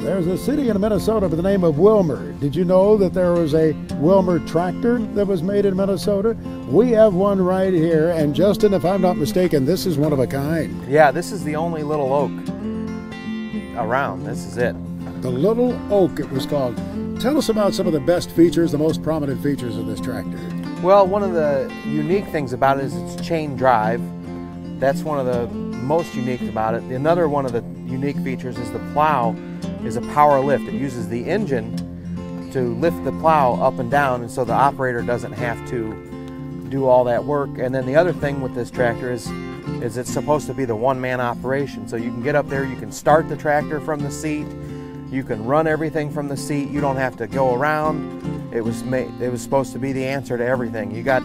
There's a city in Minnesota by the name of Willmar. Did you know that there was a Willmar tractor that was made in Minnesota? We have one right here, and Justin, if I'm not mistaken, this is one of a kind. Yeah, this is the only little oak around. This is it. The Little Oak, it was called. Tell us about some of the best features, the most prominent features of this tractor. Well, one of the unique things about it is its chain drive. That's one of the most unique about it. Another one of the unique features is the plow is a power lift. It uses the engine to lift the plow up and down, and so the operator doesn't have to do all that work. And then the other thing with this tractor is, is it's supposed to be the one-man operation. So you can get up there, you can start the tractor from the seat, you can run everything from the seat. You don't have to go around. It was made, it was supposed to be the answer to everything. You got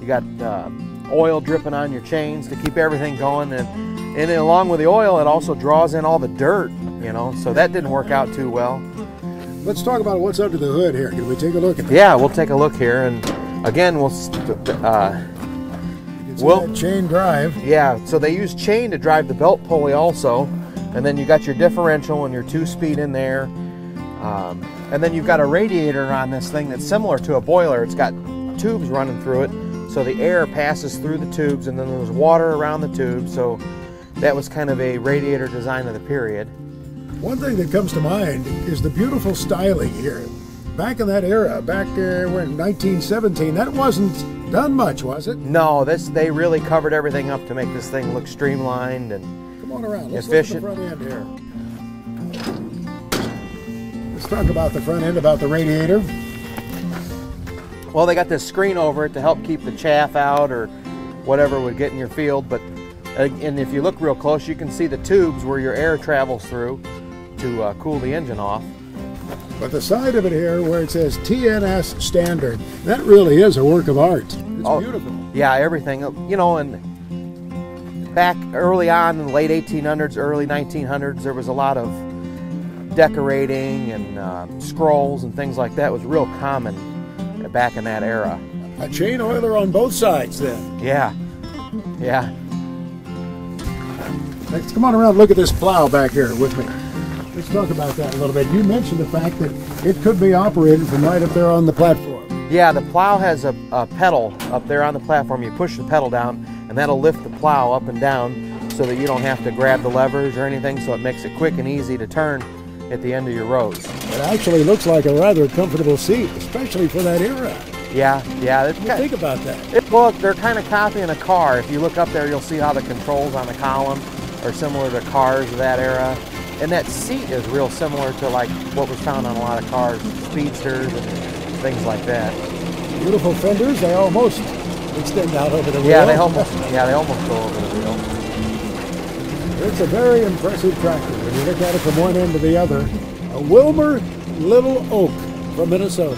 you got uh, oil dripping on your chains to keep everything going, and and along with the oil, it also draws in all the dirt. You know, so that didn't work out too well. Let's talk about what's under the hood here. Can we take a look at? Yeah, we'll take a look here, and again, we'll. Uh, It's well, chain drive. Yeah, so they use chain to drive the belt pulley also, and then you got your differential and your two-speed in there, um, and then you've got a radiator on this thing that's similar to a boiler. It's got tubes running through it, so the air passes through the tubes, and then there's water around the tubes. So that was kind of a radiator design of the period. One thing that comes to mind is the beautiful styling here. Back in that era, back uh, when 1917, that wasn't done much, was it? No, this they really covered everything up to make this thing look streamlined and Come on around. Let's efficient. look at the front end here. Let's talk about the front end, about the radiator. Well, they got this screen over it to help keep the chaff out or whatever would get in your field. But uh, and if you look real close, you can see the tubes where your air travels through to uh, cool the engine off. But the side of it here where it says TNS standard, that really is a work of art. It's Oh, beautiful. Yeah, everything. You know, and back early on in the late 1800s, early 1900s, there was a lot of decorating and uh, scrolls and things like that was real common back in that era. A chain oiler on both sides then. Yeah, yeah. Let's come on around and look at this plow back here with me. Let's talk about that a little bit. You mentioned the fact that it could be operated from right up there on the platform. Yeah, the plow has a, a pedal up there on the platform. You push the pedal down, and that'll lift the plow up and down so that you don't have to grab the levers or anything, so it makes it quick and easy to turn at the end of your rows. It actually looks like a rather comfortable seat, especially for that era. Yeah, yeah. What think about that? It, well, they're kind of copying a car. If you look up there, you'll see how the controls on the column are similar to cars of that era. And that seat is real similar to like what was found on a lot of cars, speedsters and things like that. Beautiful fenders, they almost extend out over the wheel. Yeah, they almost yeah they almost go over the wheel. It's a very impressive tractor when you look at it from one end to the other. A Willmar Little Oak from Minnesota.